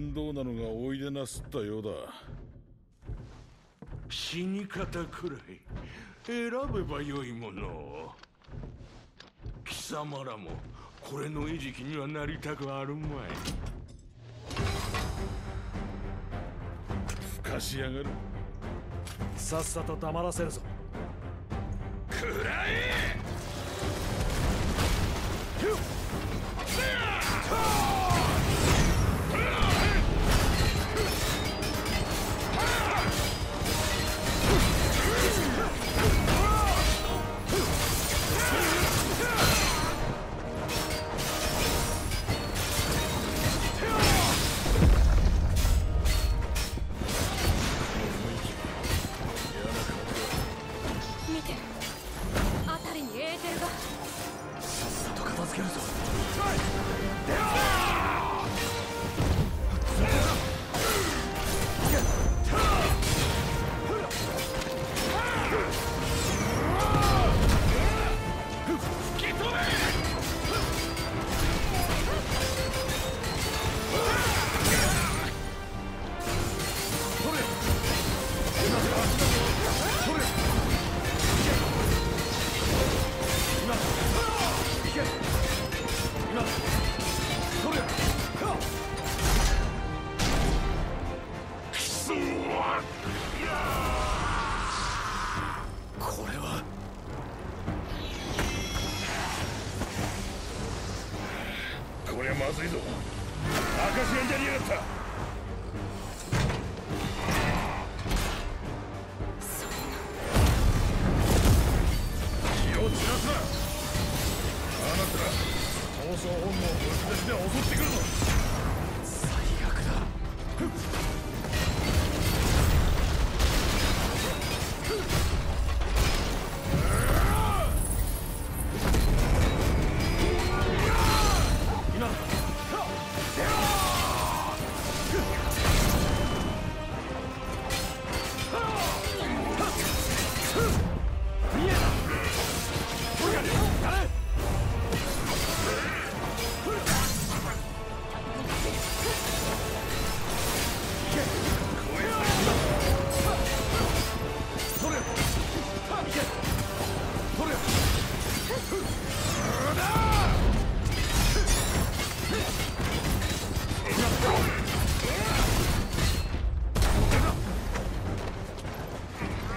面倒なのがおいでなすったようだ。死に方くらい選べばよいものを。貴様らもこれの餌食にはなりたくあるまい。ふかしやがる。さっさと黙らせるぞ。くらえりゃまずいぞ。赤字がやりやがった。気を散らすな。あなたら闘争本能をむき出しで襲ってくるぞ。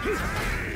Hmph!